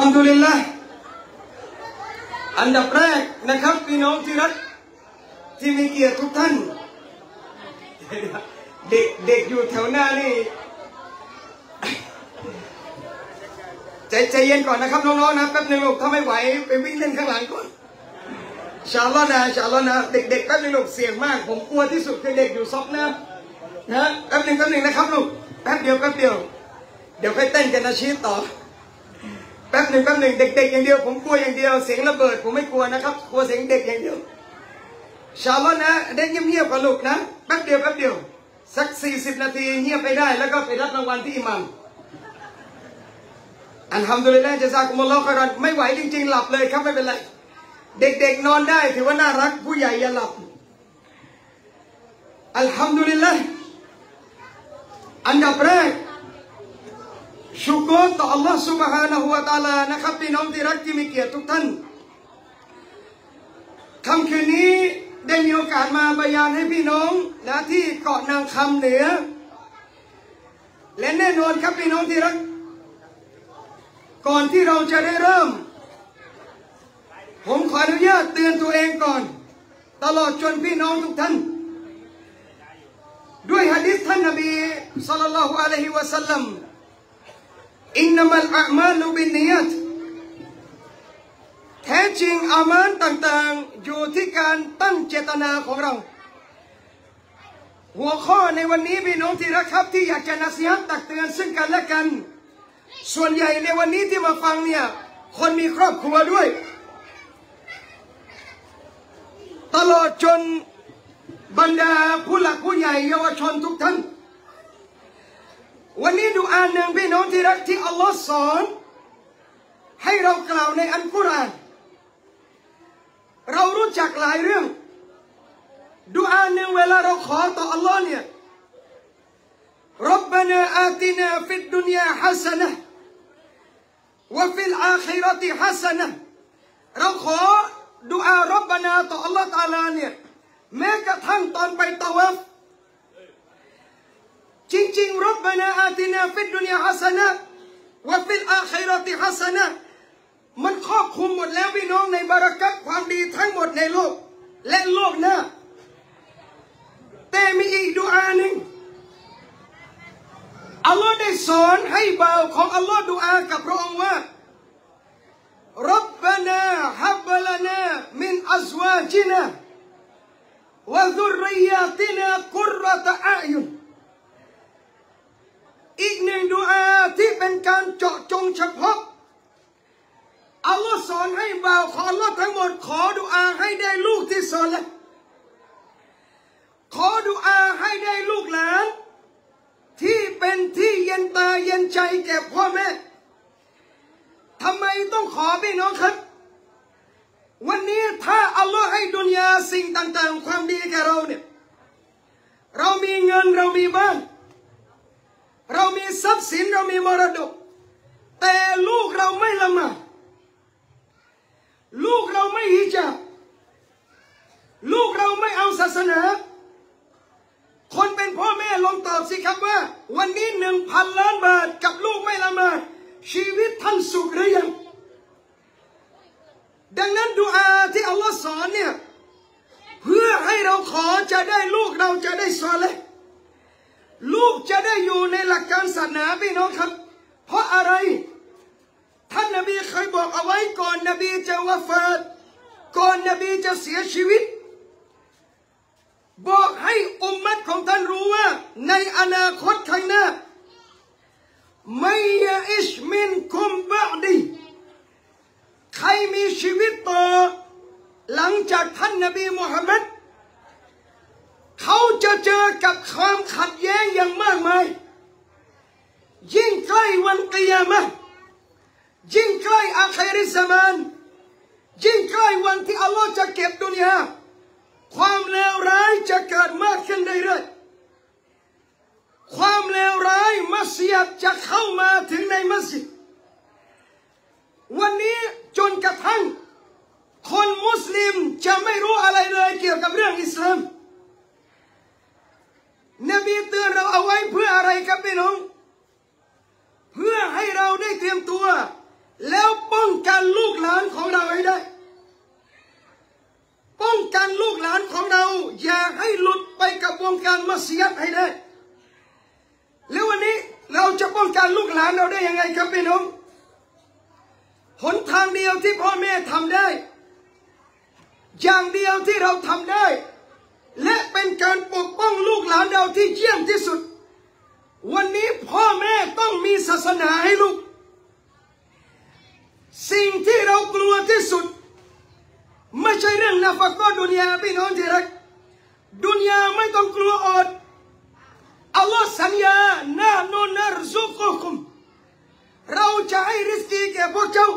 อัลฮัมดุลิลละอันดับแรกนะครับพี่น้องที่รักที่มีเกียรติทุกท่าน เด็กเด็กอยู่แถวหน้านี่ใจใจเย็นก่อนนะครับน้องๆนะแป๊บหนึงลูกถ้าไม่ไหวไปวิ่งเล่นข้างหลังก่อนชาลอนะชาลอนะเด็กๆแป๊บหนึงลูกเสี่ยงมาก ผมกลัวที่สุดคือเด็กอยู่ซอกนะนะแป๊บหนึงแป๊บหนึงนะครับลูกแป๊บเดียวแป๊บเดียว เดี๋ยวค่อยเต้นกันนะชีพต่อ แป๊บหนึ่งแป๊บหนึ่งเด็กๆอย่างเดียว ผมกลัวอย่างเดียวเสียงระเบิด ผมไม่กลัวนะครับกลัวเสียงเด็กอย่างเดียวชาวบ้านนะเด็กเงียบๆกับลูกนะแป๊บเดียวแป๊บเดียว สักสี่สิบนาทีเงียบไปได้ แล้วก็ไปรับรางวัลที่อิหมัมอันทำโดยแรกจะซากุมลอฮ์กันไม่ไหวจริง ๆ หลับเลยครับไม่เป็นไร เด็กๆนอนได้ถือว่าน่ารักผู้ใหญ่อย่าหลับอัลฮัมดุลิลละอันดับแรก ชุกรต่อ Allah Subhanahu wa Taala นะครับพี่น้องที่รักที่มีเกียรติทุกท่านค่ำคืนนี้ได้มีโอกาสมาบรรยายให้พี่น้องนะที่เกาะนางคำเหนือ และแน่นอนครับพี่น้องที่รัก ก่อนที่เราจะได้เริ่ม ผมขออนุญาตเตือนตัวเองก่อน ตลอดจนพี่น้องทุกท่าน ด้วยฮะดิษท่านนบีสัลลัลลอฮุอะลัยฮิวะสัลลัม อินนามัลอามาลุบินนียตแท้จริงอามานต่างๆ อยู่ที่การตั้งเจตนาของเรา หัวข้อในวันนี้พี่น้องที่รักครับที่อยากจะนัสียตักเตือนซึ่งกันและกัน ส่วนใหญ่ในวันนี้ที่มาฟังเนี่ย คนมีครอบครัวด้วย ตลอดจนบรรดาผู้หลักผู้ใหญ่เยาวชนทุกท่าน วันนี้ดูอ่านหนึ่งพี่น้องที่รักที่อัลลอฮ์สอน ให้เรากล่าวในอันกุรอาน เรารู้จักหลายเรื่อง ดูอ่านหนึ่งเวลาเราขอต่ออัลลอฮ์เนี่ยรับบานาอาตินาฟิดดุนยาฮัสนะวะฟิลอาคิรติฮัสนะเราขอดูอารับบานาต่ออัลลอฮ์ตาลาเนี่ยแม้กระทั่งตอนไปตะวัฟ จริงๆ ربنا آتنا في الدنيا حسنة وفي الآخرة حسنة มันครอบคลุมหมดแล้วพี่น้องในบารอกัตความดีทั้งหมดในโลก และโลกหน้า แต่มีอีกดุอาหนึ่งอัลลอฮ์ได้สอนให้บ่าวของอัลลอฮ์ดูอากับพระองค์ว่ารับบนาฮับบลนามินอัซวาจินาวะดุริยาตินากุรรตะอายุีกหนึ่งดูอาที่เป็นการเจาะจงเฉพาะอัลลอฮ์สอนให้บ่าวขออัลอฮ์ทั้งหมด ขอดูอาให้ได้ลูกที่สอนเลยขอดูอาให้ได้ลูกหลานที่เป็นที่เย็นตาเย็นใจแก่พ่อแม่ทำไมต้องขอพี่น้องครับ วันนี้ถ้าอัลลอฮ์ให้ดุนยาสิ่งต่าง ๆ ความดีแก่เราเนี่ย เรามีเงินเรามีบ้าน เรามีทรัพย์สินเรามีมรดก แต่ลูกเราไม่ละหมาดลูกเราไม่ฮิจาบลูกเราไม่เอาศาสนา คนเป็นพ่อแม่ลองตอบสิครับว่า วันนี้หนึ่งพันล้านบาทกับลูกไม่ละหมาดชีวิตท่านสุขหรือยังดังนั้นดูอาที่อัลลอฮ์สอนเนี่ย เพื่อให้เราขอจะได้ลูกเราจะได้สอนเลย ลูกจะได้อยู่ในหลักการศาสนาพี่น้องครับ เพราะอะไร ท่านนบีเคยบอกเอาไว้ก่อนนบีจะวะฟาดก่อนนบีจะเสียชีวิต บอกให้อุมมัตของท่านรู้ว่า ในอนาคตข้างหน้าไม่ยาอิชมินคุมบะดีใครมีชีวิตต่อ หลังจากท่านนบีมุฮัมมัด เขาจะเจอกับความขัดแย้งอย่างมากมาย ยิ่งใกล้วันกิยามะยิ่งใกล้อาคริสมานยิ่งใกล้วันที่อัลลอฮ์จะเก็บดุนยาความเลวร้ายจะเกิดมากขึ้นเรื่อยๆความเลวร้ายมัสยิดจะเข้ามาถึงในมัสยิดวันนี้จนกระทั่ง คนมุสลิมจะไม่รู้อะไรเลยเกี่ยวกับเรื่องอิสลาม นบีเตือนเราเอาไว้เพื่ออะไรครับพี่น้อง เพื่อให้เราได้เตรียมตัว แล้วป้องกันลูกหลานของเราให้ได้ ป้องกันลูกหลานของเรา อย่าให้หลุดไปกับวงการมัสยิดให้ได้ แล้ววันนี้เราจะป้องกันลูกหลานเราได้ยังไงครับพี่น้องหนทางเดียวที่พ่อแม่ทำได้ อย่างเดียวที่เราทำได้ และเป็นการปกป้องลูกหลานเราที่เยี่ยมที่สุด วันนี้พ่อแม่ต้องมีศาสนาให้ลูก สิ่งที่เรากลัวที่สุด ไม่ใช่เรื่องนาฟักก็ดุนยาพี่น้องที่รักดุนยาไม่ต้องกลัวอดอัลลอฮ์สัญญานาโนนารซุกุคุมเราจะให้ริสกีแก่พวกเจ้า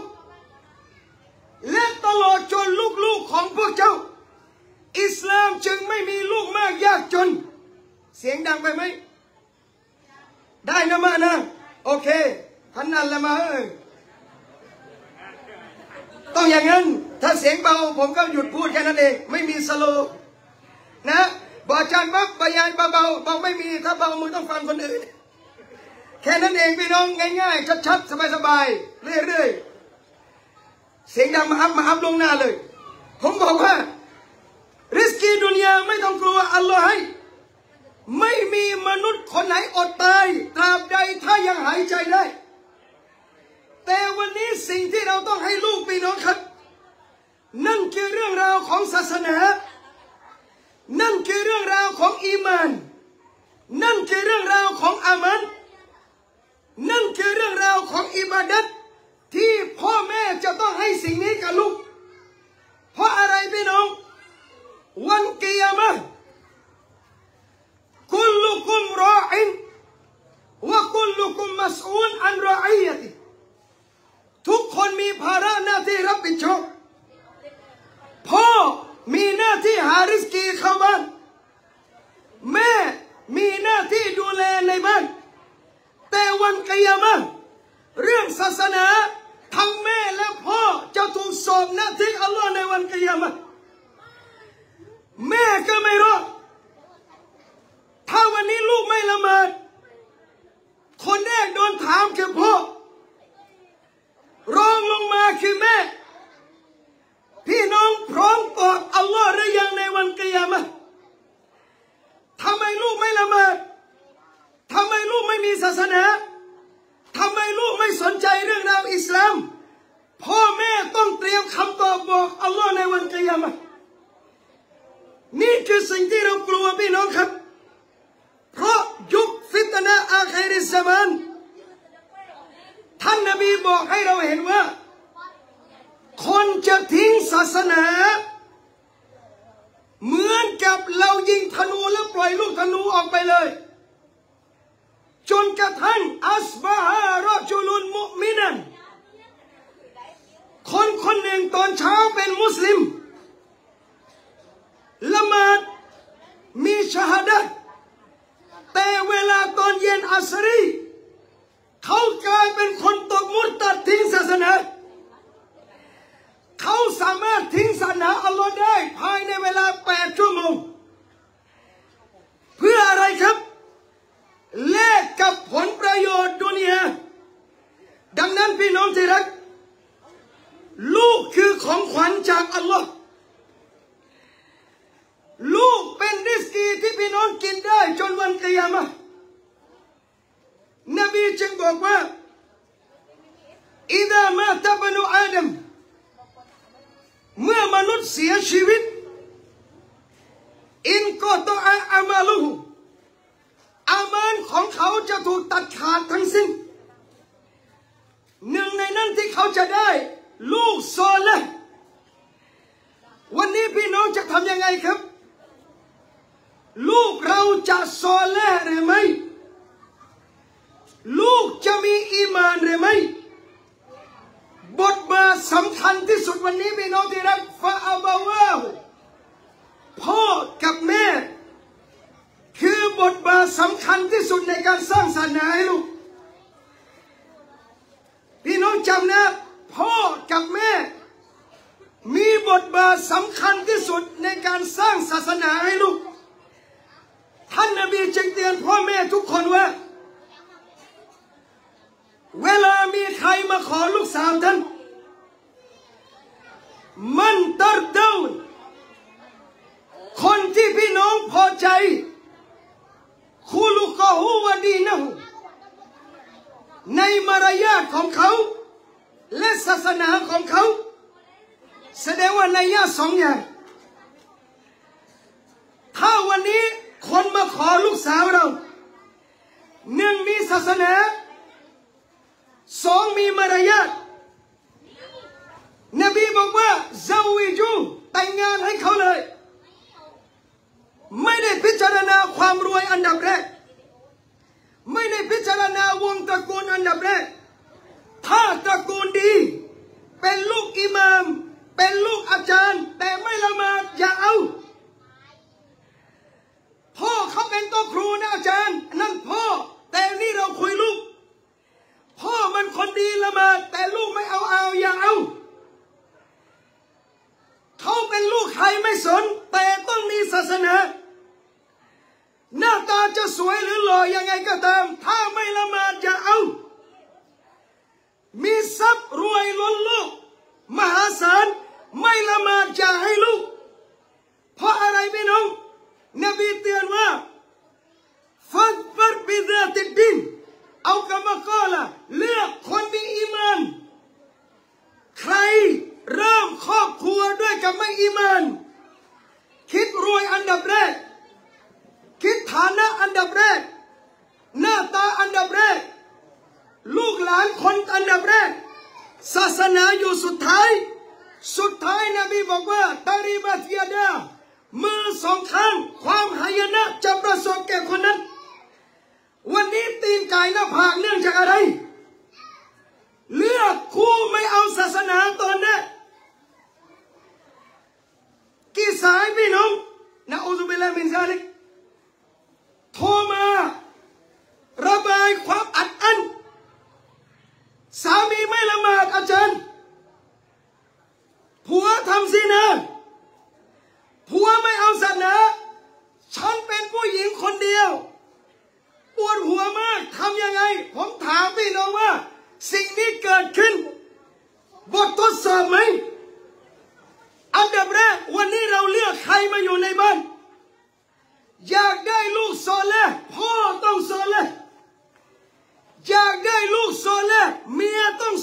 และตลอดจนลูกๆของพวกเจ้า อิสลามจึงไม่มีลูกมากยากจน เสียงดังไปไหม ได้นะมานะ โอเคพันนันละมาเอ้ยต้องอย่างนั้น ถ้าเสียงเบาผมก็หยุดพูดแค่นั้นเอง ไม่มีสโล นะบอกอาจารย์บักบรรยายเบาๆบอกไม่มี ถ้าเบามึงต้องฟังคนอื่น แค่นั้นเองพี่น้องง่ายๆ ชัดๆ สบายๆ เรื่อยๆ เสียงดังมาอัพมาอัพลงหน้าเลย ผมบอกว่า ริสกีดุนยาไม่ต้องกลัวอัลลอฮ์ให้ ไม่มีมนุษย์คนไหนอดตายตราบใดถ้ายังหายใจได้ แต่วันนี้สิ่งที่เราต้องให้ลูกพี่น้องครับ นั่นคือเรื่องราวของศาสนา นั่นคือเรื่องราวของอีมาน นั่นคือเรื่องราวของอามัน นั่นคือเรื่องราวของอิบาดัตที่พ่อแม่จะต้องให้สิ่งนี้กับลูก เพราะอะไรพี่น้อง วันกิยามะคุลุคุมรออินวะคุลุคุมมัสอูลอันรออียติทุกคนมีภาระหน้าที่รับผิดชอบพ่อมีหน้าที่หาริสกีเข้าบ้านแม่มีหน้าที่ดูแลในบ้าน แต่วันกิยามะเรื่องศาสนาทั้งแม่และพ่อจะถูกสอบหน้าที่อัลลอฮ์ในวันกิยามะ แม่ก็ไม่รอดถ้าวันนี้ลูกไม่ละหมาดคนแรกโดนถามคือพ่อรองลงมาคือแม่ พี่น้องพร้อมตอบอัลลอฮ์หรือยังในวันกิยามะทำไมลูกไม่ละหมาดทำไมลูกไม่มีศาสนาทำไมลูกไม่สนใจเรื่องราวอิสลาม พ่อแม่ต้องเตรียมคำตอบบอกอัลลอฮ์ในวันกิยามะ นี่คือสิ่งที่เรากลัวพี่น้องครับ เพราะยุคฟิตนะอาคริสมานท่านนบีบอกให้เราเห็นว่า คนจะทิ้งศาสนา เหมือนกับเรายิงธนูแล้วปล่อยลูกธนูออกไปเลย จนกระทั่งอัสบาฮารอจุลุนมุมินันคนคนหนึ่งตอนเช้าเป็นมุสลิม ละหมาดมีชาฮดัตแต่เวลาตอนเย็นอัสรีเขากลายเป็นคนตกมุตตัดทิ้งศาสนาเขาสามารถทิ้งศาสนาอัลลอฮ์ได้ภายในเวลาแปดชั่วโมง เพื่ออะไรครับแลกกับผลประโยชน์ดุนยาดังนั้นพี่น้องที่รัก ลูกคือของขวัญจากอัลลอฮ์ เสียชีวิต อินก็ตอาอามาลุหูอามานของเขาจะถูกตัดขาดทั้งสิ้นหนึ่งในนั้นที่เขาจะได้ลูกโซเลวันนี้พี่น้องจะทำยังไงครับ ลูกเราจะโซเลหรือไม่ ลูกจะมีอีมานหรือไม่ สำคัญที่สุดวันนี้พี่น้องที่รักฟาอาบาวาพ่อกับแม่ คือบทบาทสำคัญที่สุดในการสร้างศาสนาให้ลูกพี่น้องจำนะพ่อกับแม่ มีบทบาทสำคัญที่สุดในการสร้างศาสนาให้ลูก ท่านนบีจึงเตือนพ่อแม่ทุกคนว่า เวลามีใครมาขอลูกสาวท่าน มันตรดนคนที่พี่น้องพอใจคุลุกหูวดีนะหูในมารยาทของเขา และศาสนาของเขา แสดงว่าในยาสองอย่าง ถ้าวันนี้คนมาขอลูกสาวเราหนึ่งมีศาสนาสองมีมารยาท บีบอกว่าเซาวิจูแต่งงานให้เขาเลย ไม่ได้พิจารณาความรวยอันดับแรก ไม่ได้พิจารณาวงตระกูลอันดับแรก ถ้าตระกูลดี เป็นลูกอิหมาม เป็นลูกอาจารย์ แต่ไม่ละหมาดอย่าเอาพ่อเขาเป็นตัวครูนะอาจารย์ นั่นพ่อ แต่นี่เราคุยลูก พ่อมันคนดีละหมาดแต่ลูกไม่เอาเอาอย่าเอา เขาเป็นลูกใครไม่สน แต่ต้องมีศาสนา หน้าตาจะสวยหรือหล่อยังไงก็ตาม ถ้าไม่ละหมาดอย่าเอา มีทรัพย์รวยล้นโลกมหาศาลไม่ละหมาดอย่าให้ลูก เพราะอะไรพี่น้อง นบีเตือนว่าฟัดฟัดบิดาติดดิน เอากรรมกรละเลือกคนมีอีมาน ใครเริ่มครอบครัวด้วยกับไม่อีมาน คิดรวยอันดับแรก คิดฐานะอันดับแรก หน้าตาอันดับแรก ลูกหลานคนอันดับแรก ศาสนาอยู่สุดท้าย สุดท้ายนบีบอกว่าتربت يداك มือสองข้าง ความหายนะจะประสบแก่คนนั้น วันนี้ตีนก่ายหน้าผากเนื่องจากอะไร เลือกคู่ไม่เอาศาสนาตอนนี้กี่สายพี่น้องنعوذ بالله من ذلكโทรมา ระบายความอัดอั้นสามีไม่ละหมาดอาจารย์ ผัวทำสินะผัวไม่เอาศาสนา ฉันเป็นผู้หญิงคนเดียว ปวดหัวมากทำยังไง ผมถามพี่น้องว่า สิ่งนี้เกิดขึ้น บททดสอบไหม อันดับแรกวันนี้เราเลือกใครมาอยู่ในบ้าน อยากได้ลูกโซอเลพ่อต้องโซอเลอยากได้ลูกโซอเลเมียต้องโซลิฮะนบีอัลลอฮฺตะลาจึงบอกอัตตยิบั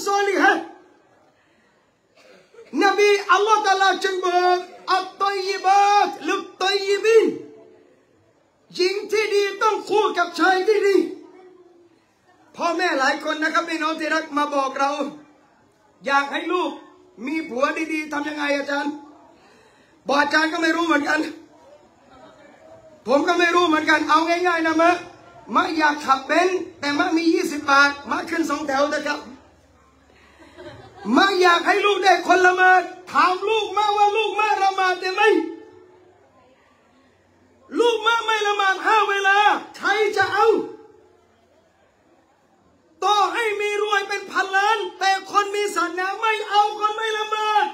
ตลุตตยิบินหญิงที่ดีต้องคู่กับชายที่ดีพ่อแม่หลายคนนะครับพี่น้องที่รักมาบอกเรา อยากให้ลูกมีผัวดีๆทำยังไงอาจารย์บอกอาจารย์ก็ไม่รู้เหมือนกัน ผมก็ไม่รู้เหมือนกันเอาง่ายๆนะมะมะอยากขับเบนซ์แต่มะมียี่สิบบาทมะขึ้นสองแถวนะครับ มะอยากให้ลูกได้คนละมาถามลูกมาว่าลูกมาละมาดได้ไหมลูกมาไม่ละมาดห้าเวลาใครจะเอา ต่อให้มีรวยเป็นพันล้าน แต่คนมีศาสนาไม่เอาคนไม่ละมาด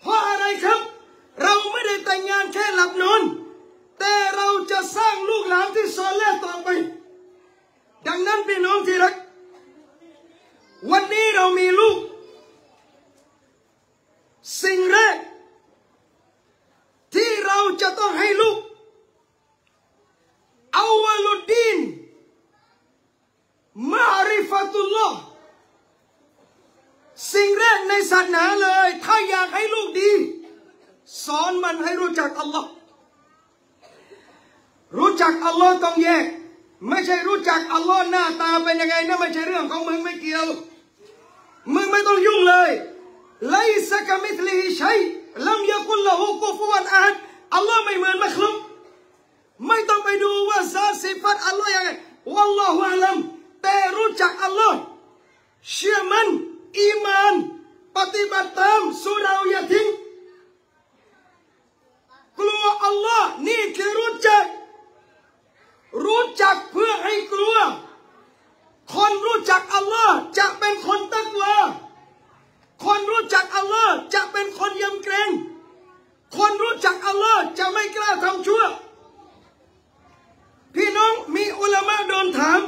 เพราะอะไรครับ เราไม่ได้แต่งงานแค่หลับนอน แต่เราจะสร้างลูกหลานที่ซอลแลต่อไป ดังนั้นพี่น้องที่รัก วันนี้เรามีลูก สิ่งแรก ที่เราจะต้องให้ลูกอาวลุดดีนมาริฟตุลลอฮ์สิ่งแรกในศาสนาเลย ถ้าอยากให้ลูกดี สอนมันให้รู้จักอัลลอฮ์รู้จักอัลลอฮ์ต้องแยก ไม่ใช่รู้จักอัลลอฮ์หน้าตาเป็นยังไงนั่นไม่ใช่เรื่องของมึงไม่เกี่ยว มึงไม่ต้องยุ่งเลยไลซะกะมิทลีฮิชัยลัมยะกุลละหูกุฟวันอาฮัดอัลลอฮ์ไม่เหมือนมักลุกไม่ต้องไปดูว่าซาสิฟัตอัลลอฮ์ยังไงวัลลอฮุอาลัมแต่รู้จักอัลลอฮ์เชื่อมันอีมาน ปฏิบัติตามสุราอย่าทิ้งกลัวอัลลอฮ์นี่คือรู้จัก รู้จักเพื่อให้กลัว คนรู้จักอัลลอฮ์จะเป็นคนตักวาคนรู้จักอัลลอฮ์จะเป็นคนยำเกรงคนรู้จักอัลลอฮ์จะไม่กล้าทำชั่ว พี่น้องมีอุลามะโดนถาม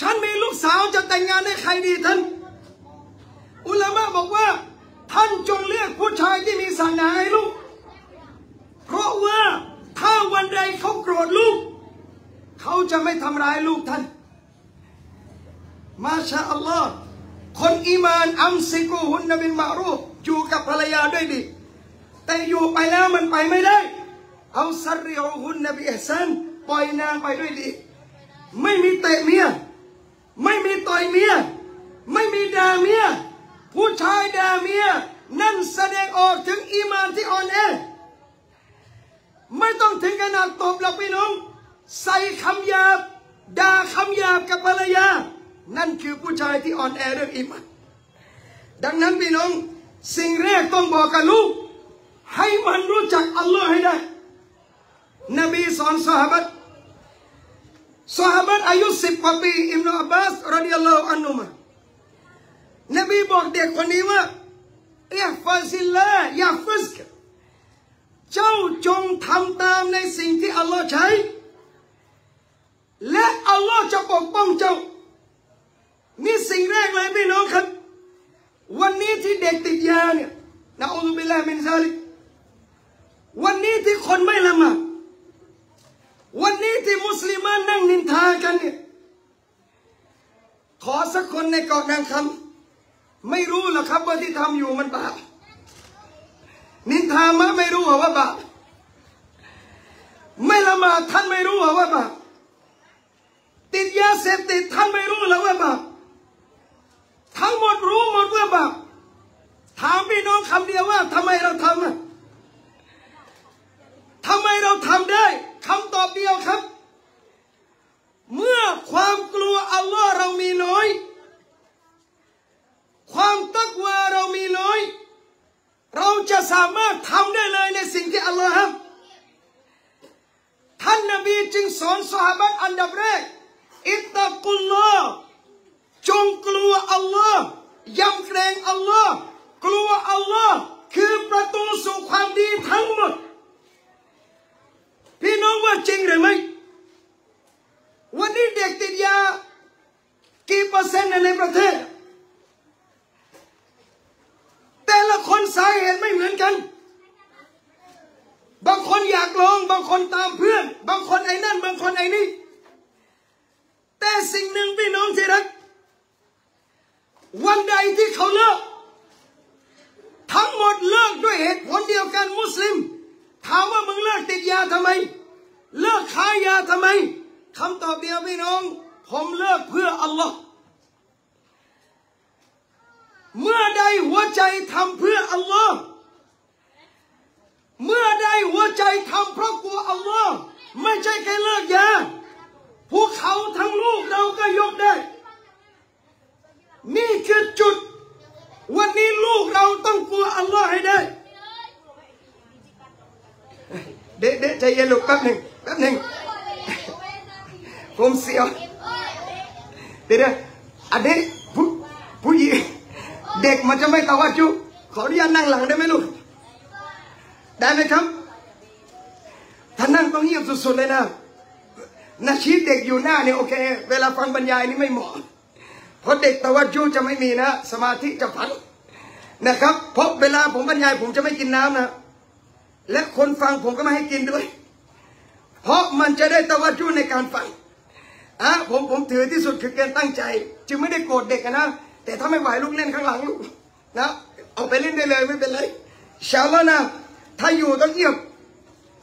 ฉันมีลูกสาวจะแต่งงานให้ใครดีท่าน อุลามะบอกว่า ท่านจงเลือกผู้ชายที่มีศาสนาให้ลูก เพราะว่าถ้าวันใดเขาโกรธลูก เขาจะไม่ทำร้ายลูกท่าน มาชาอัลลอฮ์คนอีมานอัมซิกูฮุนนบินมารูฟอยู่กับภรรยาด้วยดี แต่อยู่ไปแล้วมันไปไม่ได้ เอาสัริโอฮุนนบิเอซันปล่อยนางไปด้วยดี ไม่มีเตะเมีย ไม่มีต่อยเมีย ไม่มีด่าเมีย ผู้ชายด่าเมีย นั่นแสดงออกถึงอีมานที่อ่อนแอไม่ต้องถึงขนาดตบหรอกพี่น้อง ใส่คำหยาบด่าคำหยาบกับภรรยา นั่นคือผู้ชายที่อ่อนแอเรื่องอีมานดังนั้นพี่น้อง สิ่งแรกต้องบอกกับลูก ให้มันรู้จักอัลลอฮ์ให้ได้ นบีสอนสหบัตสหบัตอายุสิบกว่าปีอิมนุอับบาสรดิยัลลอฮุอันนุมะนบีบอกเด็กคนนี้ว่าاحفظ الله يحفظكเจ้าจงทำตามในสิ่งที่อัลลอฮ์ใช้ และอัลลอฮ์จะปกป้องเจ้า นี่สิ่งแรกเลยพี่น้องครับ วันนี้ที่เด็กติดยาเนี่ยนะอัลลอฮฺบิลลามินซาลิกวันนี้ที่คนไม่ละหมาดวันนี้ที่มุสลิมนั่งนินทากันเนี่ยขอสักคนในเกาะนางคำไม่รู้หรอกครับว่าที่ทำอยู่มันบาปนินทามะไม่รู้หรอว่าบาปไม่ละหมาดท่านไม่รู้หรอว่าบาปติดยาเสพติดท่านไม่รู้หรอว่าบาป ทั้งหมดรู้หมดว่าบาปถามพี่น้องคำเดียวว่าทำไมเราทำอะทำไมเราทำได้คำตอบเดียวครับ เมื่อความกลัวอัลลอฮ์เรามีน้อย ความตักวาเรามีน้อย เราจะสามารถทำได้เลยในสิ่งที่อัลลอฮ์ห้ามท่านนบีจึงสอนสหบัตอันดับแรกอิตตะกุลลอฮ์ จงกลัวอัลลอฮ์ยำเกรงอัลลอฮ์กลัวอัลลอฮ์คือประตูสู่ความดีทั้งหมด พี่น้องว่าจริงหรือไม่วันนี้เด็กติดยากี่เปอร์เซ็นต์ในประเทศ แต่ละคนสาเหตุไม่เหมือนกัน บางคนอยากลอง บางคนตามเพื่อน บางคนไอ้นั่น บางคนไอ้นี่ แต่สิ่งหนึ่งพี่น้องที่รัก วันใดที่เขาเลิก ทั้งหมดเลิกด้วยเหตุผลเดียวกันมุสลิม ถามว่ามึงเลิกติดยาทำไม เลิกขายยาทำไมคำตอบเดียวพี่น้อง ผมเลิกเพื่ออัลลอฮ์เมื่อใดหัวใจทำเพื่ออัลลอฮ์เมื่อใดหัวใจทำเพราะกลัวอัลลอฮ์ไม่ใช่แค่เลิกยาพวกเขาทั้งลูกเราก็ยกได้ นี่คือจุด วันนี้ลูกเรา ต้องกลัวอัลลอฮ์ให้ได้ เด็กเด็กใจเย็นลูกแป๊บหนึ่งแป๊บหนึ่งผมเสียวเดี๋ยวอันนี้ผู้ผู้หญิงเด็กมันจะไม่ตะวัดจุขออนุญาตนั่งหลังได้ไหมลูก ได้ไหมครับถ้านั่งต้องเงียบสุดๆเลยนะนาชีพเด็กอยู่หน้าเนี่ยโอเค เวลาฟังบรรยายนี่ไม่เหมาะ เพราะเด็กตะวัดจุจะไม่มีนะ สมาธิจะพัง นะครับ เพราะเวลาผมบรรยายผมจะไม่กินน้ำนะ และคนฟังผมก็ไม่ให้กินด้วย เพราะมันจะได้ตะวัดจุในการฟังอะผมผมถือที่สุดคือการตั้งใจ จึงไม่ได้โกรธเด็กนะ แต่ถ้าไม่ไหวลูกเล่นข้างหลังลูกนะเอาไปเล่นได้เลยไม่เป็นไรชาลลอฮ์นะ ถ้าอยู่ต้องเงียบ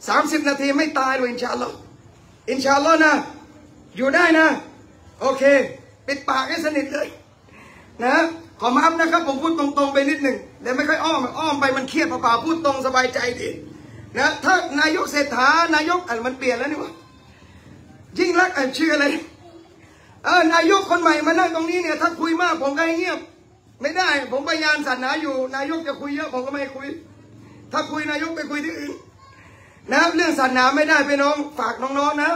สามสิบนาทีไม่ตายเลยอินชาลออินชาลอนะ อยู่ได้นะ โอเค ปิดปากให้สนิทเลยนะ ขอมาอัพนะครับ ผมพูดตรงๆไปนิดหนึ่งเดี๋ยวไม่ค่อยอ้อมอ้อมไปมันเครียดเปล่าๆพูดตรงสบายใจดีนะถ้านายกเศรษฐานายกอะมันเปลี่ยนแล้วนี่วะยิ่งรักอะชื่ออะไรเออนายกคนใหม่มานั่งตรงนี้เนี่ยถ้าคุยมากผมก็ให้เงียบ ไม่ได้ ผมพยายามศาสนาอยู่ นายกจะคุยเยอะผมก็ไม่คุย ถ้าคุยนายกไปคุยที่อื่นนะเรื่องศาสนาไม่ได้พี่น้องฝากน้องๆนะ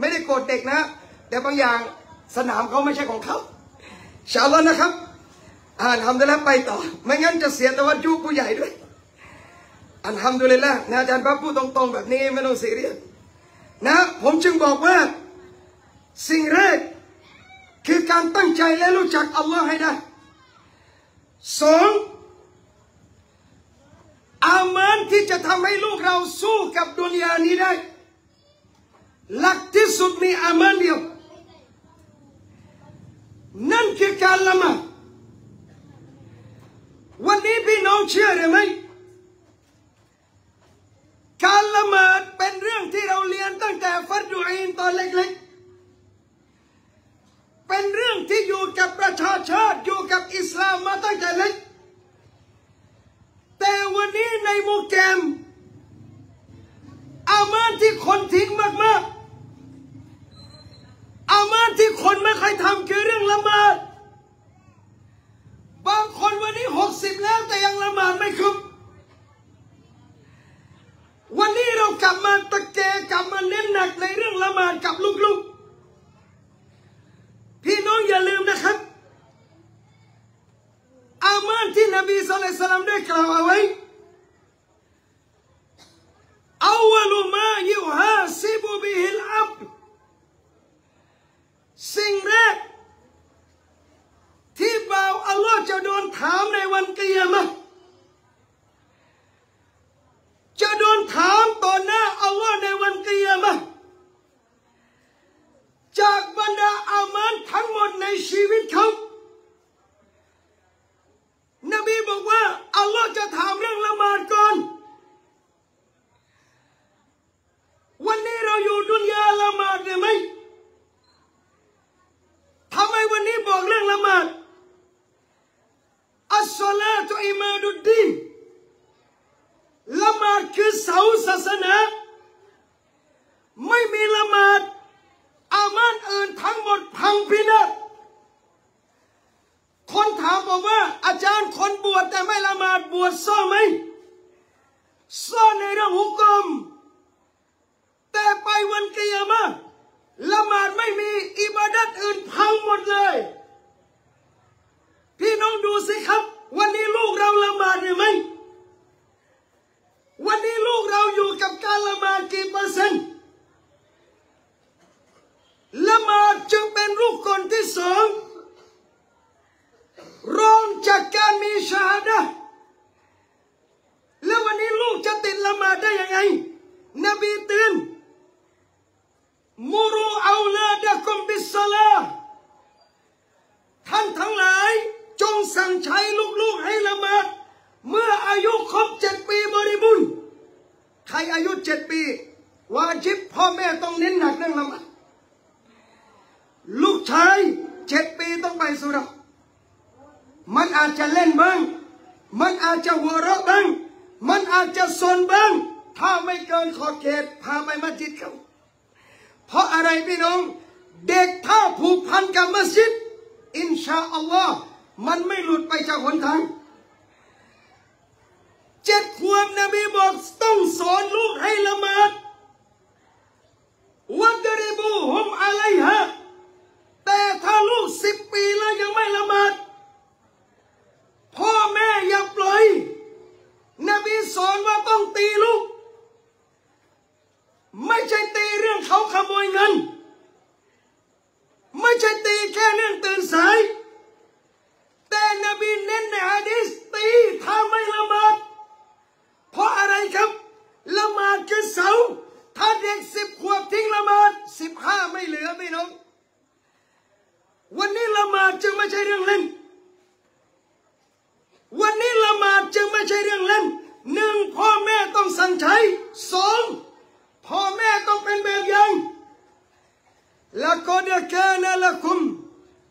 ไม่ได้โกรธเด็กนะ แต่บางอย่างสนามเขาไม่ใช่ของเขาชาวล้นนะครับ อ่านทำได้แล้วไปต่อ ไม่งั้นจะเสียตะวันจุผู้ใหญ่ด้วยอันทำดูเลยละนะอาจารย์พับพูดตรงๆแบบนี้ไม่ต้องเสียเรียสนะผมจึงบอกว่าสิ่งแรกคือการตั้งใจและรู้จักอัลลอฮ์ให้ได้สองอามานที่จะทำให้ลูกเราสู้กับดุนยานี้ได้ หลักที่สุดมีอามานเดียว นั่นคือการละหมาด วันนี้พี่น้องเชื่อหรือไม่การละหมาดเป็นเรื่องที่เราเรียนตั้งแต่ฟัดดูอินตอนเล็กๆ เป็นเรื่องที่อยู่กับประชาชาติอยู่กับอิสลามมาตั้งแต่เล็ก แต่วันนี้ในโมแกมอามานที่คนทิ้งมากๆ อามานที่คนไม่เคยทำคือเรื่องละหมาด บางคนวันนี้หกสิบแล้วแต่ยังละหมาดไม่ครบ วันนี้เรากลับมาตะแกกลับมาเน้นหนักในเรื่องละหมาดกับลูกๆ พี่น้องอย่าลืมนะครับ อามานที่นบีสุลต่านได้กล่าวเอาไว้ أول ما يحاسب به العبد สิ่งแรก โดนถามในวันเกิยามะห์จะโดนถามต่อหน้าอัลลอฮ์ในวันเกิยามะห์จากบรรดาอามานทั้งหมดในชีวิตเขา นบีบอกว่า อัลลอฮ์จะถามเรื่องละหมาดก่อน วันนี้เราอยู่ดุนยาละหมาดได้ไหมทำไมวันนี้บอกเรื่องละหมาด อัสสลาตุอิมาดุดีละหมาดคือเสาศาสนาไม่มีละหมาดอามานอื่นทั้งหมดพังพินาศคนถามบอกว่า อาจารย์คนบวชแต่ไม่ละหมาดบวชซ่อนไหมซ่อนในเรื่องหุกกลมแต่ไปวันกิยามะละหมาดไม่มีอิบาดัตอื่นพังหมดเลย พี่น้องดูสิครับ วันนี้ลูกเราละหมาดหรือไม่วันนี้ลูกเราอยู่กับการละหมาดกี่เปอร์เซ็นต์ละหมาดจึงเป็นรูปคนที่สองรองจากการมีชาดะห์แล้ววันนี้ลูกจะติดละหมาดได้ยังไง นบีเตือน มุรูเอาลาดะกุมบิสลาท่านทั้งหลาย จงสั่งใช้ลูกๆให้ละหมาดเมื่ออายุครบเจ็ดปีบริบูรณ์ใครอายุเจ็ดปี วาจิบพ่อแม่ต้อง เน้นหนักเรื่องละหมาดลูกชายเจ็ดปีต้องไปสุรามันอาจจะเล่นบ้าง มันอาจจะหัวเราะบ้าง มันอาจจะสนบ้าง ถ้าไม่เกินขอบเขตพาไปมัสยิดเขา เพราะอะไรพี่น้อง เด็กถ้าผูกพันกับมัสยิด อินชาอัลลอฮ์มันไม่หลุดไปจากหนทางเจ็ดขวบนบีบอกต้องสอนลูกให้ละหมาด วัดริบูฮุมอะไรฮะแต่ถ้าลูกสิบปีแล้วยังไม่ละหมาดพ่อแม่อย่าปล่อย นบีสอนว่าต้องตีลูก ไม่ใช่ตีเรื่องเขาขโมยเงิน ไม่ใช่ตีแค่เรื่องตื่นสาย แต่นบีเน้นในฮะดิษตีถ้าไม่ละหมาด เพราะอะไรครับ ละหมาดคือเสา ถ้าเด็กสิบขวบทิ้งละหมาดสิบห้าไม่เหลือพี่น้อง วันนี้ละหมาดจึงไม่ใช่เรื่องเล่น วันนี้ละหมาดจึงไม่ใช่เรื่องเล่นหนึ่งพ่อแม่ต้องสั่งใช้สองพ่อแม่ต้องเป็นแบบอย่างละกอดกานะละคุม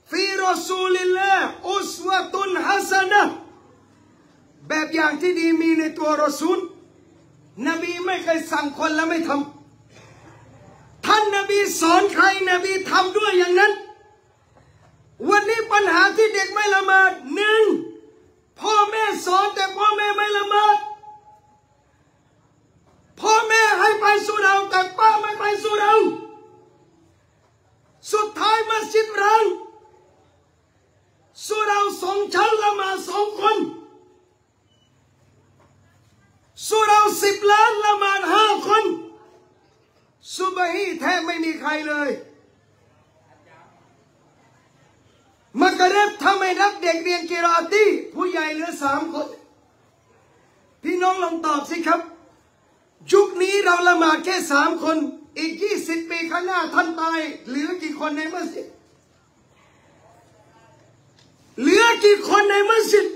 ฟีรอซูลิลลาอุสวะตุนฮัสนะแบบอย่างที่ดีมีในตัว รอซูลนบีไม่เคยสั่งคนแล้วไม่ทำท่านนบีสอนใครนบีทำด้วยอย่างนั้น วันนี้ปัญหาที่เด็กไม่ละหมาดหนึ่งพ่อแม่สอนแต่พ่อแม่ไม่ละหมาด พ่อแม่ให้ไปสู่เราแต่ป้าไม่ไปสู่เรา สุดท้ายมัสยิดร้างสู่เราสองชั้นละหมาดสองคนสู่เราสิบล้านละหมาดห้าคนสุบฮีแทบไม่มีใครเลยมักเร็บทำไมรับเด็กเรียนกีราตีผู้ใหญ่เหลือ สามคน พี่น้องลองตอบสิครับ ยุคนี้เราละหมาดแค่สามคน อีกยี่สิบปีข้างหน้าท่านตายเหลือกี่คนในมัสยิดเหลือกี่คนในมัสยิด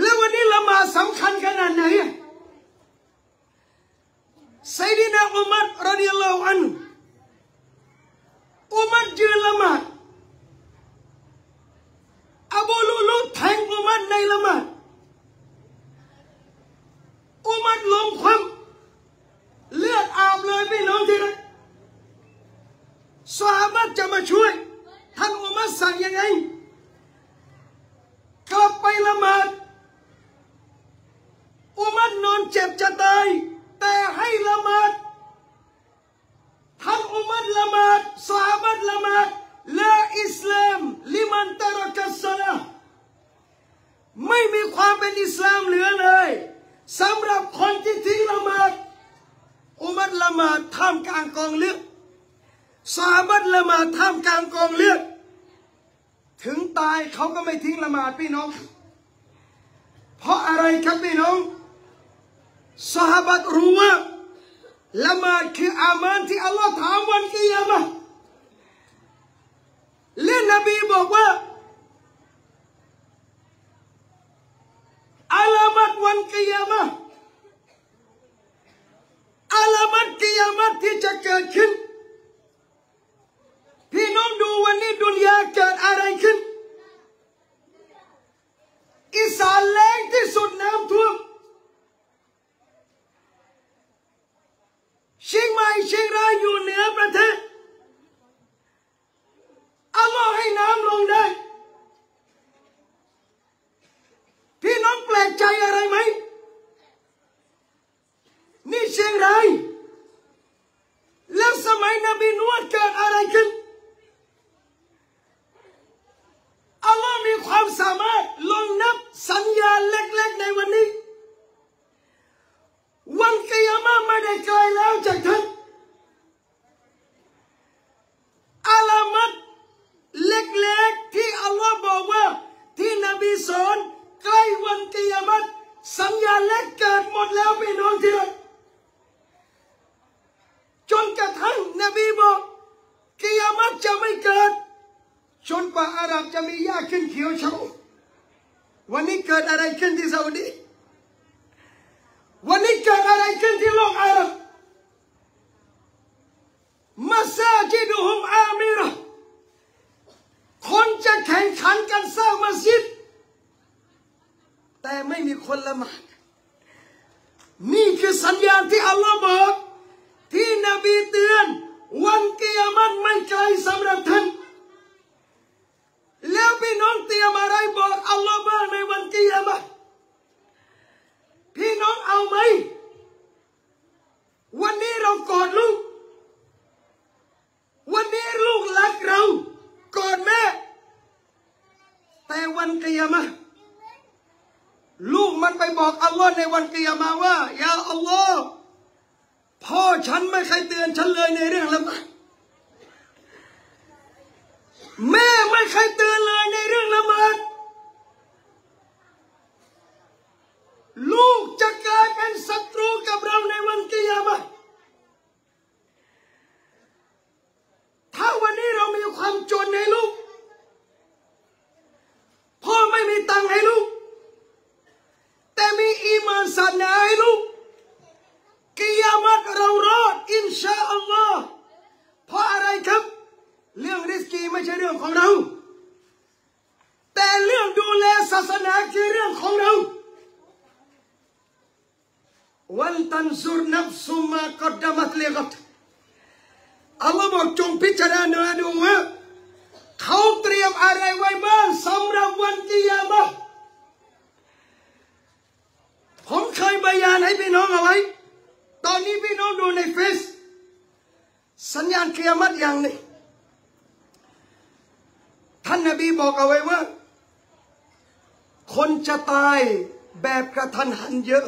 แล้ววันนี้ละหมาดสำคัญขนาดไหนไซดีนาอุมัดรดิยัลลอฮุอันอุมัดยืนละหมาด บูลูลูแทงอุมัดในละหมาดอุมัดล้มคว่ำเลือดอาบเลยพี่น้องที่รักสหาบัดจะมาช่วย ท่านอุมัดสั่งยังไง กลับไปละหมาดอุมัดนอนเจ็บจะตาย แต่ให้ละหมาดท่านอุมัดละหมาดสหาบัดละหมาด ละอิสลามลิมันตรกัสซาละไม่มีความเป็นอิสลามเหลือเลยสำหรับคนที่ทิ้งละหมาดอุมัดละหมาดท่ามกลางกองเลือดสาบัดละหมาดท่ามกลางกองเลือดถึงตายเขาก็ไม่ทิ้งละหมาดพี่น้อง เพราะอะไรครับพี่น้องสหบัตรู้ว่าละหมาดคืออามานที่อัลลอฮ์ถามวันกิยามะ และนบีบอกว่าอาลามัดวันกิยามะห์อาลามัดกิยามะห์ที่จะเกิดขึ้น พี่น้องดูวันนี้ดุนยาเกิดอะไรขึ้น อีสานแรงที่สุดน้ำท่วมเชียงใหม่เชียงรายอยู่เหนือประเทศอัลลอฮ์ให้น้ำลงได้ พี่น้องแปลกใจอะไรไหม นี่เชียงรายแล้วสมัยนบีนัวเกิดอะไรขึ้น อัลลอฮ์มีความสามารถลงนับสัญญาณเล็กๆในวันนี้ วันกิยามะห์ไม่ได้ไกลแล้วจากท่านอาลามัดเล็กๆที่อัลลอฮ์บอกว่า ที่นบีสอนใกล้วันกิยามะห์สัญญาณเล็กเกิดหมดแล้วพี่น้องที่รักจนกระทั่งนบีบอกกิยามะห์จะไม่เกิด ชนป่าอาหรับจะมีหญ้าขึ้นเขียวชอุ่มวันนี้เกิดอะไรขึ้นที่ซาอุดี วันนี้เกิดอะไรขึ้นที่โลกอาหรับมัสยิดุฮุมอามิระคนจะแข่งขันกัน สร้างมัสยิด แต่ไม่มีคนละหมาดนี่คือสัญญาณที่อัลลอฮ์บอก ที่นบีเตือน วันเกิยามัตไม่ไกลสำหรับท่านแล้วพี่น้องเตรียมอะไรบอกอัลลอฮ์บ้างในวันเกิยามะห์พี่น้องเอาไหม วันนี้เรากอดลูก วันนี้ลูกรักเรา กอดแม่ แต่วันกิยามะลูกมันไปบอกอัลลอฮ์ในวันกิยามะว่าอย่าอัลลอฮ์พ่อฉันไม่เคยเตือนฉันเลยในเรื่องละหมาดแม่ไม่เคยเตือนเลยในเรื่องละหมาดลูกจะกลายเป็นศัตรูกับเราในวันกิยามะถ้าวันนี้เรามีความจนให้ลูก พ่อไม่มีตังค์ให้ลูก แต่มีอีมานศาสนาให้ลูกกิยามัตเรารอดอินชาอัลลอฮ์เพราะอะไรครับ เรื่องริสกีไม่ใช่เรื่องของเรา แต่เรื่องดูแลศาสนาคือเรื่องของเราวันตันซุรนับสุมากดดามัตเลกัตอัลลอฮ์บอกจงพิจารณาดูว่า เขาเตรียมอะไรไว้บ้างสำหรับวันกิยามะผมเคยบรรยายให้พี่น้องเอาไว้ ตอนนี้พี่น้องดูในเฟซสัญญาณกิยามัตอย่างนี้ท่านนบีบอกเอาไว้ว่า คนจะตายแบบกระทันหันเยอะ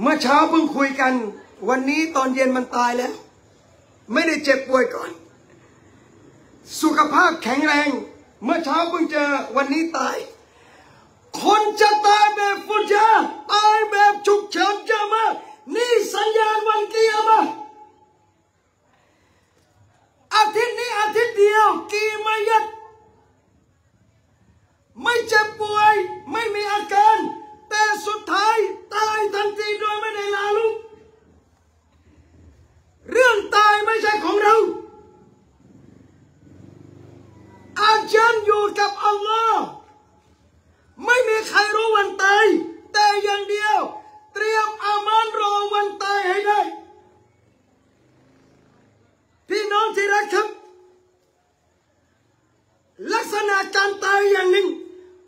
เมื่อเช้าเพิ่งคุยกัน วันนี้ตอนเย็นมันตายแล้ว ไม่ได้เจ็บป่วยก่อน สุขภาพแข็งแรง เมื่อเช้าเพิ่งเจอวันนี้ตาย คนจะตายแบบฟุจาตายแบบฉุกเฉินจะมานี่สัญญาณวันกิยมะห์ออาทิตย์นี้อาทิตย์เดียวกี่มายัดไม่เจ็บป่วย ไม่มีอาการ แต่สุดท้าย ตายทันทีโดยไม่ได้ลาลุก เรื่องตายไม่ใช่ของเรา อาจารย์อยู่กับอัลลอฮ์ไม่มีใครรู้วันตาย แต่อย่างเดียว เตรียมอามานรอวันตายให้ได้ พี่น้องที่รักครับ ลักษณะการตายอย่างหนึ่ง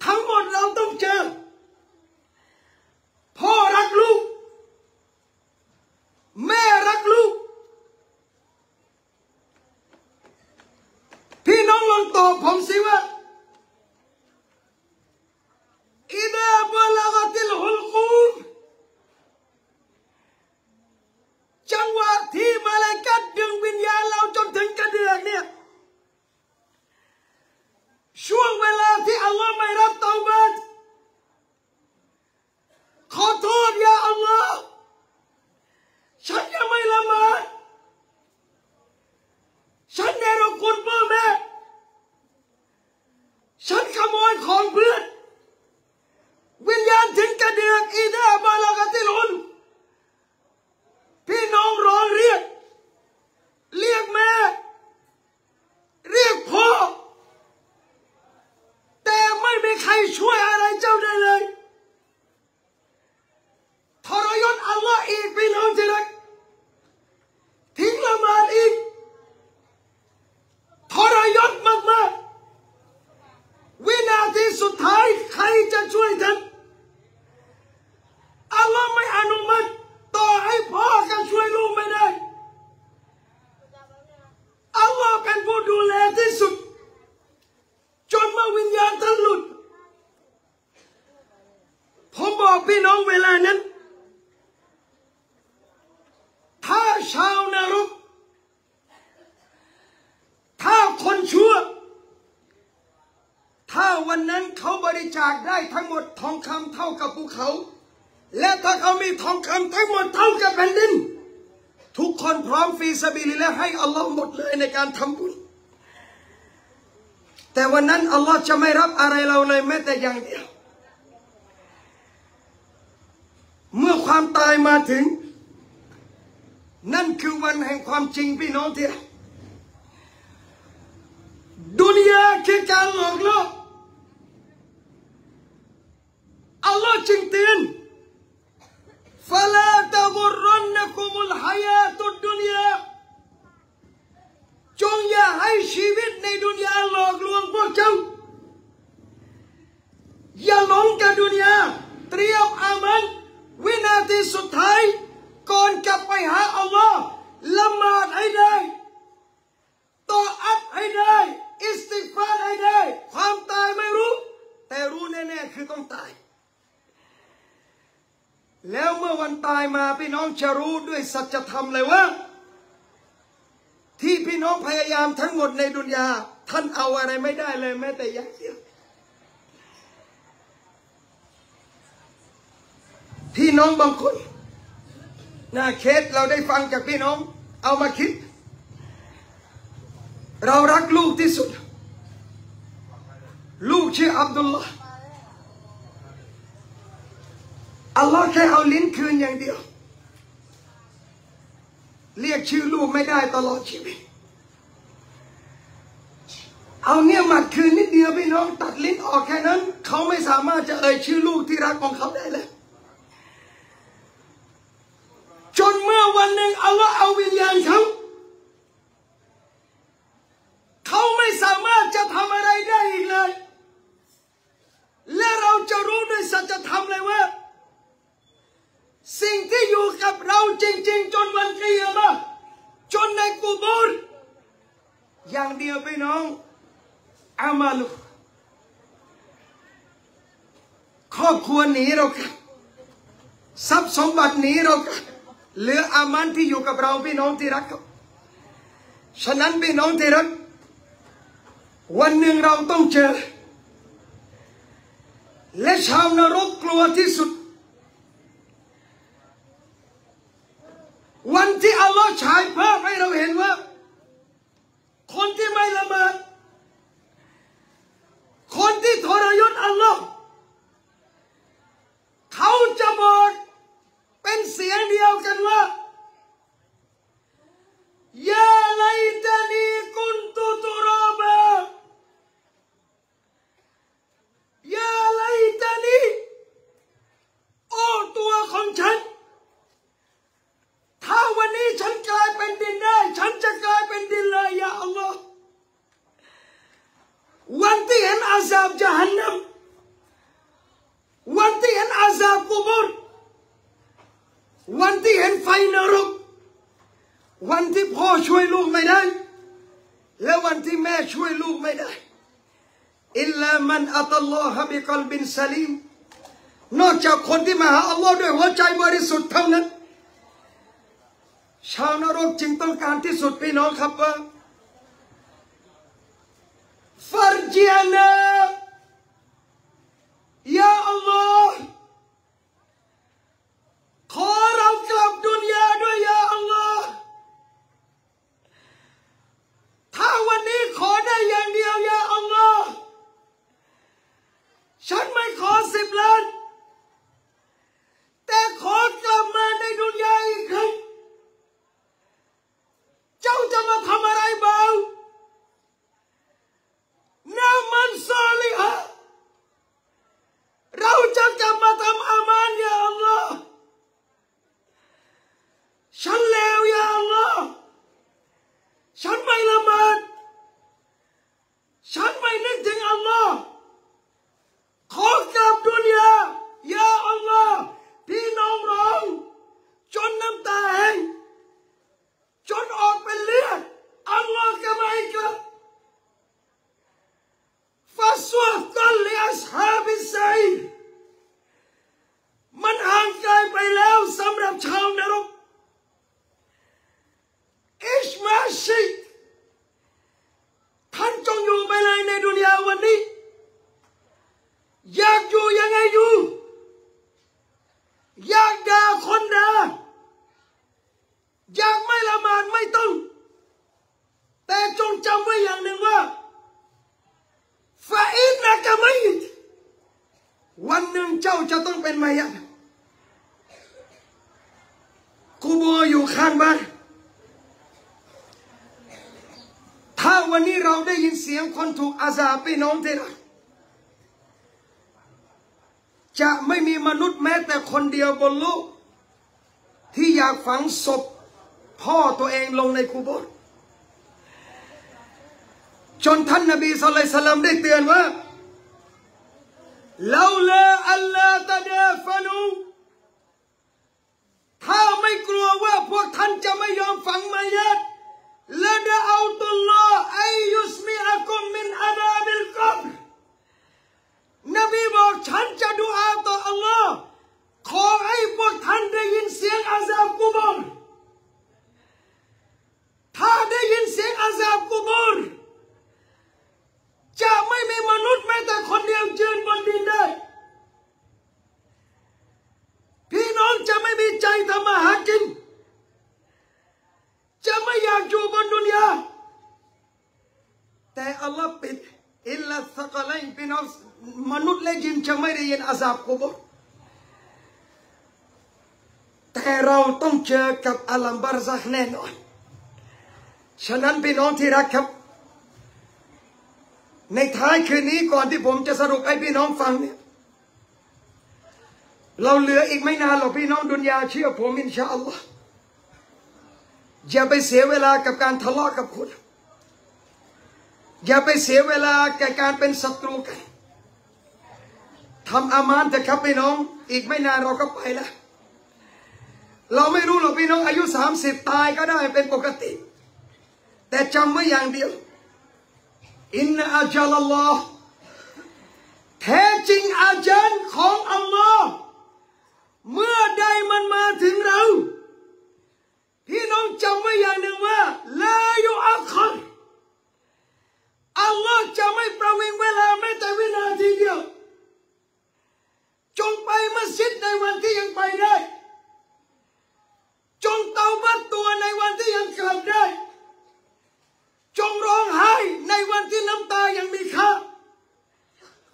ทั้งหมดเราต้องเจอพ่อานั้น ถ้าชาวนรก ถ้าคนชั่ว ถ้าวันนั้นเขาบริจาคได้ทั้งหมดทองคำเท่ากับภูเขา และถ้าเขามีทองคำทั้งหมดเท่ากับแผ่นดิน ทุกคนพร้อมฟีสบิลิและให้อัลลอฮ์หมดเลยในการทำบุญแต่วันนั้นอัลลอฮ์จะไม่รับอะไรเราเลยแม้แต่อย่างเดียว เมื่อควา มตายมาถึง นั่นคือวันแห่งความจริงพี่น้องที่รักดุนยาคือการหลอกล่ออัลลอฮ์จึงเตือน فلا تغرنكم الحياة الدنيا จงอย่าให้ชีวิตในดุนยาหลอกลวงพวกเจ้า อย่าหลงกับดุนยา เตรียมอามัน วินาทีสุดท้าย ก่อนกลับไปหาอัลลอฮ์ละหมาดให้ได้ต่ออัดให้ได้ อิสติฟารให้ได้ ความตายไม่รู้ แต่รู้แน่ๆคือต้องตาย แล้วเมื่อวันตายมาพี่น้องจะรู้ด้วยสัจธรรมเลยว่า ที่พี่น้องพยายามทั้งหมดในดุนยา ท่านเอาอะไรไม่ได้เลยแม้แต่อย่างเดียวพี่ น้องบางคนน่าเคสเราได้ฟังจากพี่น้อง เอามาคิด เรารักลูกที่สุด ลูกชื่ออับดุลลาห์อัลลอฮ์แค่เอาลิ้นคืนอย่างเดียว เรียกชื่อลูกไม่ได้ตลอดชีวิต เอาเนี่ยหมัดคืนนิดเดียวพี่น้องตัดลิ้นออกแค่นั้น เขาไม่สามารถจะเอ่ยชื่อลูกที่รักของเขาได้เลย จนเมื่อ วันหนึ่งอัลลอฮ์เอาวิญญาณเขาเขาไม่สามารถจะทำอะไรได้อีกเลย และเราจะรู้ด้วยสัจธรรมเลยว่า สิ่งที่อยู่กับเราจริง ๆ จนวันกิยามะจนในกูบูรอย่างเดียวพี่น้องอามาลุครอบครัวหนีเราครับทรัพย์สมบัติหนีเราครับ เหลืออามันที่อยู่กับเราพี่น้องที่รัก ฉะนั้นพี่น้องที่รัก วันหนึ่งเราต้องเจอ และชาวนรกกลัวที่สุด วันที่อัลลอฮ์ฉายภาพให้เราเห็นว่า คนที่ไม่ละหมาดคนที่ทรยศอัลลอฮ์เขาจะบอด ยวกันว่ายาไลตานีกุนตุตุราบายาไลตานีโอ้ตัวของฉันถ้าวันนี้ฉันกลายเป็นดินได้ ฉันจะกลายเป็นดินเลยยาอัลลอฮ์วันที่เห็นอาซาบจฮันนัมวันที่เห็นอาซาบกุบร วันที่เห็นไฟนรก วันที่พ่อช่วยลูกไม่ได้ และวันที่แม่ช่วยลูกไม่ได้อิลลามันอัตลลอฮะบิกลบินสลีมนอกจากคนที่มาหาอัลลอฮ์ด้วยหัวใจบริสุทธิ์เท่านั้น ชาวนรกจึงต้องการที่สุดพี่น้องครับว่าฟัรจีนายาอัลลอฮ์ขอเรากลับดุนยาด้วยยาอัลลอฮ์ถ้าวันนี้ขอได้อย่างเดียวยาอัลลอฮ์ฉันไม่ขอสิบล้าน แต่ขอกลับมาในดุนยาอีกครั้ง เจ้าจะมาทำอะไรเบานามันซอลิฮะเราจะกลับมาทำอามานยาอัลลอฮ์ฉันเลวยาอัลลอฮ์ฉันไม่ละหมาดฉันไม่นึกถึงอัลลอฮ์ขอกลับดุนยายาอัลลอฮ์พี่น้องร้องจนน้ำตาแห้ง จนออกเป็นเลือดอัลลอฮ์ก็ไม่ให้กลับฟาสวตัลลิอัสฮาบิไซมันห่างไกลไปแล้วสำหรับชาวนรกอิชมาชิท่านจงอยู่ไปเลยในดุนยาวันนี้ อยากอยู่ยังไงอยู่ อยากด่าคนด่า อยากไม่ละหมาดไม่ต้อง แต่จงจำไว้อย่างหนึ่งว่าฟาอินนะกะไม่วันหนึ่ง เจ้าจะต้องเป็นมายะกูโบอยู่ข้างบ้าน ถ้าวันนี้เราได้ยินเสียงคนถูกอาซาบพี่น้องที่รักจะไม่มีมนุษย์แม้แต่คนเดียวบนโลกที่อยากฝังศพพ่อตัวเองลงในคูโบสจนท่านนบีสุลต่านสลัมได้เตือนว่า ลาลาอัลลาตะดาฟนูถ้าไม่กลัวว่าพวกท่านจะไม่ยอมฝังมายัดละดะอัลตุลลอฮ์อยุสมิอะกุมมินอาดาบิลกับนบีบอกฉันจะดูอาต่ออัลลอฮ์ขอให้พวกท่านได้ยินเสียงอาซาบกุบอรถ้าได้ยินเสียงอาซาบกุบอร จะไม่มีมนุษย์แม้แต่คนเดียวยืนบนดินได้ พี่น้องจะไม่มีใจทำมาหากิน จะไม่อยากอยู่บนดุนยาแต่อัลลอฮ์ปิดอิลลัสกลัยพี่น้องมนุษย์และยินจะไม่ได้ยินอาซาบกุบแต่เราต้องเจอกับอัลัมบารซักแน่นอนฉะนั้นพี่น้องที่รักครับ ในท้ายคืนนี้ก่อนที่ผมจะสรุปให้พี่น้องฟังเนี่ย เราเหลืออีกไม่นานหรอกพี่น้องดุนยาเชื่อผมอินชาอัลลอฮ์อย่าไปเสียเวลากับการทะเลาะกับคุณอย่าไปเสียเวลาแก่การเป็นศัตรูกันทำอามานแต่ครับพี่น้อง อีกไม่นานเราก็ไปแล้ว เราไม่รู้หรอกพี่น้องอายุสามสิบตายก็ได้เป็นปกติ แต่จำไว้อย่างเดียว อินนาอาจัลลอฮ์แท้จริงอาจารย์ของอัลลอฮ์เมื่อใดมันมาถึงเรา พี่น้องจำไว้อย่างหนึ่งว่าลายุอัครอัลลอฮ์จะไม่ประวิงเวลาแม้แต่วินาทีเดียว จงไปมัสยิดในวันที่ยังไปได้ จงเตาบัตตัวในวันที่ยังกลับได้ จงร้องไห้ในวันที่น้ำตายังมีค่า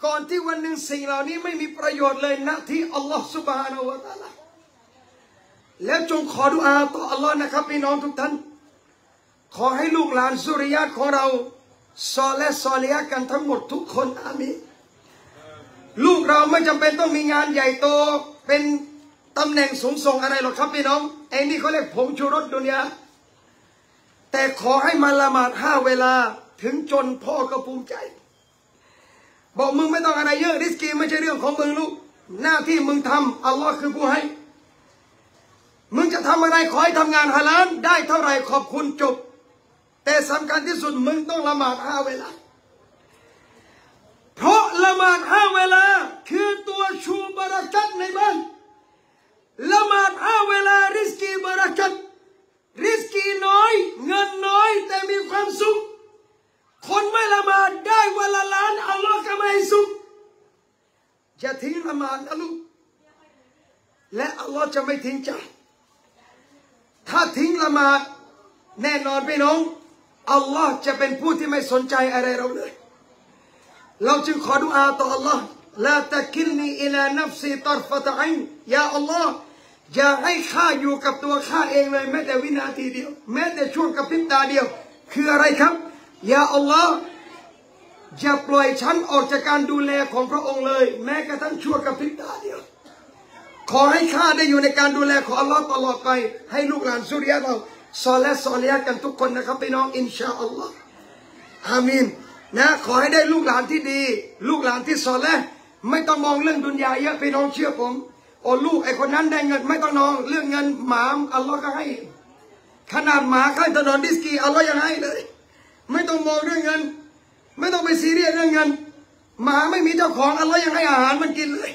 ก่อนที่วันหนึ่งสิ่งเหล่านี้ไม่มีประโยชน์เลยนะที่อัลลอฮฺสุบฮานาวะตาลาและจงขอดุอาต่ออัลลอฮ์นะครับพี่น้องทุกท่าน ขอให้ลูกหลานสุริยะของเราซอและซอเลียกันทั้งหมดทุกคนอามีลูกเราไม่จำเป็นต้องมีงานใหญ่โตเป็นตำแหน่งสูงส่งอะไรหรอกครับพี่น้องไอ้นี่เขาเรียกผมชูรสดุนยา แต่ขอให้มาละหมาดห้าเวลาถึงจนพ่อก็ภูมิใจ บอกมึงไม่ต้องอะไรเยอะริสกีไม่ใช่เรื่องของมึงลูก หน้าที่มึงทำอัลลอฮ์คือผู้ให้ มึงจะทำอะไรขอให้ทำงานฮาลาลได้เท่าไหร่ขอบคุณจบ แต่สำคัญที่สุดมึงต้องละหมาดห้าเวลา เพราะละหมาดห้าเวลาคือตัวชูบารักัตในบ้านละหมาดห้าเวลาริสกีบารักัต ริสกีน้อย เงินน้อยแต่มีความสุข คนไม่ละหมาดได้วันละล้านอัลลอฮ์ก็ไม่ให้สุขจะทิ้งละหมาดนะลูกและอัลลอฮ์จะไม่ทิ้งใจถ้าทิ้งละหมาดแน่นอนพี่น้องอัลลอฮ์จะเป็นผู้ที่ไม่สนใจอะไรเราเลย เราจึงขอดุอาต่ออัลลอฮ์ลาตะกิลนีอิลานัฟซีตรฟะตะอินยาอัลลอฮ์ อย่าให้ข้าอยู่กับตัวข้าเองเลยแม้แต่วินาทีเดียว แม้แต่ช่วงกระพริบตาเดียว คืออะไรครับอย่าอัลลอฮ์อย่าปล่อยฉันออกจากการดูแลของพระองค์เลย แม้กระทั่งช่วงกระพริบตาเดียว ขอให้ข้าได้อยู่ในการดูแลของอัลลอฮ์ตลอดไป ให้ลูกหลานสุริยะเราซอและซอเลียกันทุกคนนะครับพี่น้องอินชาอัลลอฮ์อามีนนะขอให้ได้ลูกหลานที่ดี ลูกหลานที่ซอและไม่ต้องมองเรื่องดุนยาเยอะพี่น้องเชื่อผม โอ้ลูกไอ้คนนั้นได้เงินไม่ต้องนอง เรื่องเงินหมาอัลลอฮ์ก็ให้ ขนาดหมาข้างถนนดิสกีอัลลอฮ์ยังให้เลย ไม่ต้องมองเรื่องเงิน ไม่ต้องไปซีเรียสเรื่องเงิน หมาไม่มีเจ้าของอัลลอฮ์ยังให้อาหารมันกินเลย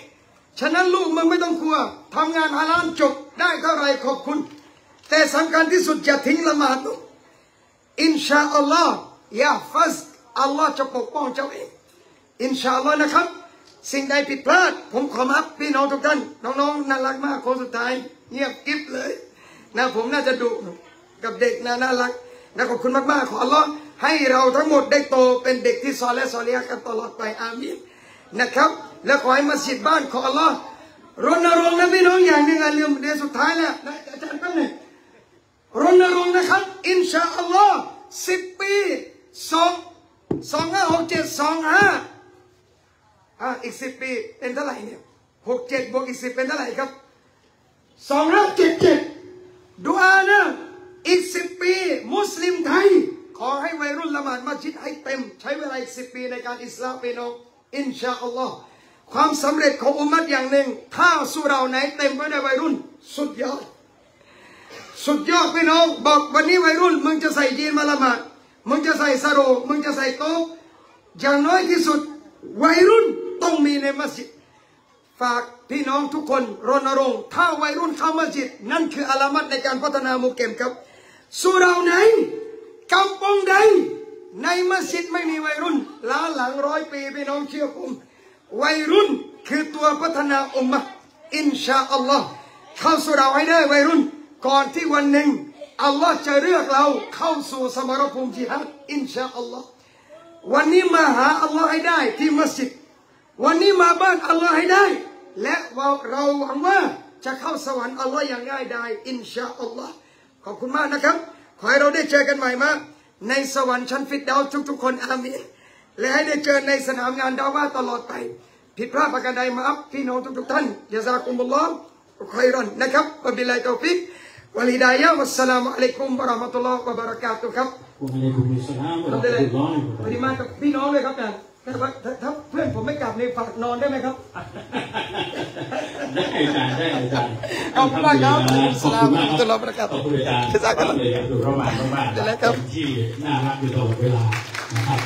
ฉะนั้นลูกมึงไม่ต้องกลัวทำงานฮาลาลจบได้เท่าไรขอบคุณ แต่สำคัญที่สุดอย่าทิ้งละหมาดอินชาอัลลอฮ์ยาฟัสอัลลอฮ์จะปกป้องเจ้าเองอินชาอัลลอฮ์นะครับ สิ่งใดผิดพลาด ผมขอมาพี่น้องทุกท่าน น้องๆน่ารักมากคนสุดท้าย เงียบกิ๊บเลยนะผมน่าจะดุกับเด็กนะน่ารักนะขอบคุณมากๆ ขออัลลอฮ์ให้เราทั้งหมดได้โตเป็นเด็กที่ซอและซอเลียกันตลอดไปอามีนนะครับ และขอให้มัสยิดบ้านของอัลลอฮ์รณรงค์นะพี่น้องอย่างหนึ่งอันลืมเดือนสุดท้ายแล้วนะอาจารย์แป๊บนึงรณรงค์นะครับ อินชาอัลลอฮ์สิบปีสองสองห้าหกเจ็ดสองห้า อะอีกสิบปีเป็นเท่าไหร่เนี่ยหกเจ็ดบวกอีกสิบเป็นเท่าไหร่ครับสองห้าเจ็ดเจ็ดดูอานะอีกสิบปี มุสลิมไทย ขอให้วัยรุ่นละหมาดมัสยิดให้เต็ม ใช้เวลาอีกสิบปีในการอิสลามพี่น้องอินชาอัลลอฮ์ความสำเร็จของอุมมัตอย่างหนึ่ง ถ้าสุเราไหนเต็มไปด้วยวัยรุ่น สุดยอด สุดยอดพี่น้องบอกวันนี้วัยรุ่น มึงจะใส่ยีนมาละหมาดมึงจะใส่สโรงมึงจะใส่โต๊ะอย่างน้อยที่สุดวัยรุ่น ต้องมีในมัสยิดฝากพี่น้องทุกคนรณรงค์ถ้าวัยรุ่นเข้ามัสยิดนั่นคืออาลามัดในการพัฒนามุกเกมครับสุราไหนกำปองใดในมัสยิดไม่มีวัยรุ่นล้าหลังร้อยปีพี่น้องเชื่อผมวัยรุ่นคือตัวพัฒนาอุมมะอินชาอัลลอฮ์เข้าสู่เราให้ได้วัยรุ่น ก่อนที่วันหนึ่งอัลลอฮ์จะเลือกเราเข้าสู่สมรภูมิจิฮัด إن شاء اللهวันนี้มาหาอัลลอฮ์ให้ได้ที่มัสยิด วันนี้มาบ้านอัลลอฮ์ให้ได้ และเราเราหวังว่าจะเข้าสวรรค์อัลลอฮ์อย่างง่ายดาย إن شاء اللهขอบคุณมากนะครับ ขอให้เราได้เจอกันใหม่มาในสวรรค์ชั้นฟิรเดาส์ทุกๆคนอามีนและให้ได้เจอในสนามงานดะอ์วะฮ์ตลอดไป ผิดพลาดประการใดมาอัฟพี่น้องทุกๆท่านجزاكم اللهคอยรอนนะครับบับิลัยตอฟิกวะลิดายะวัสสลามุอะลัยกุมบะราะมะตุลลอฮ์วะบะเราะกาตุครับวะอัลามวะรลลอฮ์วันมากับพี่น้องเลยครับนะ ถ้าถ้าถ้าเพื่อนผมไม่กลับในฝากนอนได้ไหมครับ ได้อาจารย์ได้อาจารย์ขอบคุณมากครับขอบคุณมากอัสสลามุอะลัยกุมขอบคุณอาจารย์จะจากกันเลยครับดูระหว่างมากๆเดี๋ยวนะครับที่น่ารักอยู่ตลอดเวลานะครับ